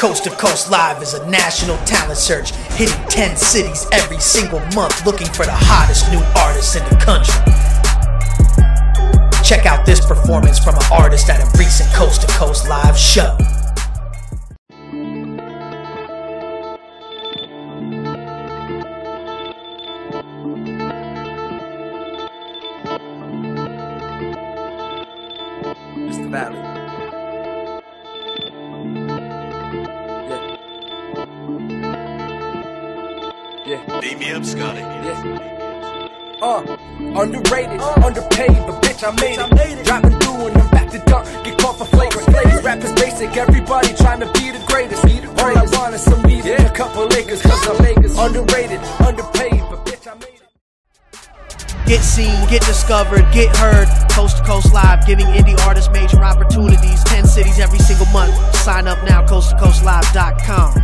Coast to Coast Live is a national talent search, hitting 10 cities every single month, looking for the hottest new artists in the country. Check out this performance from an artist at a recent Coast to Coast Live show. Mr. Valley. Yeah. Yeah. Beat me up, Scotty. Yeah. Uh, underrated, underpaid, but bitch, I made it. Driving through and I'm back to dark, get caught for flagrant. These rappers basic, everybody trying to be the greatest. All I want is some weed and a couple acres, cause I'm underrated, underpaid, but bitch, I made it. Get seen, get discovered, get heard. Coast to Coast Live, giving indie artists major opportunities. 10 cities every single month. Sign up now, coasttocoastlive.com.